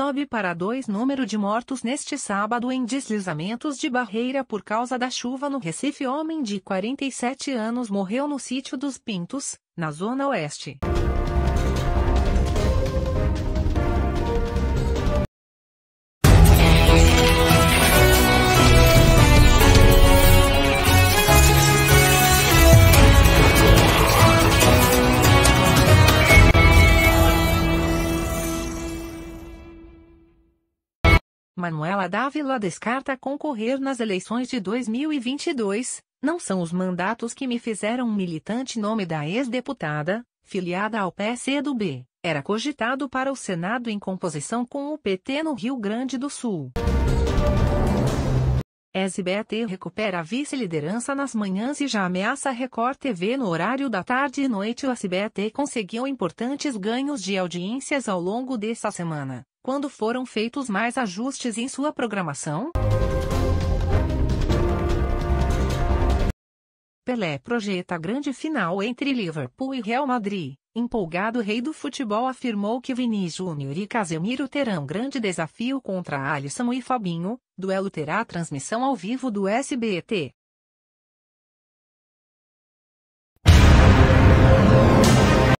sobe para dois número de mortos neste sábado em deslizamentos de barreira por causa da chuva no Recife. Homem de 47 anos morreu no sítio dos Pintos, na zona oeste. Manuela Dávila descarta concorrer nas eleições de 2022. Não são os mandatos que me fizeram um militante nome da ex-deputada, filiada ao PCdoB, era cogitado para o Senado em composição com o PT no Rio Grande do Sul. SBT recupera a vice-liderança nas manhãs e já ameaça Record TV no horário da tarde e noite. O SBT conseguiu importantes ganhos de audiências ao longo desta semana, quando foram feitos mais ajustes em sua programação. Pelé projeta grande final entre Liverpool e Real Madrid. Empolgado rei do futebol afirmou que Vini Júnior e Casemiro terão grande desafio contra Alisson e Fabinho. Duelo terá transmissão ao vivo do SBT.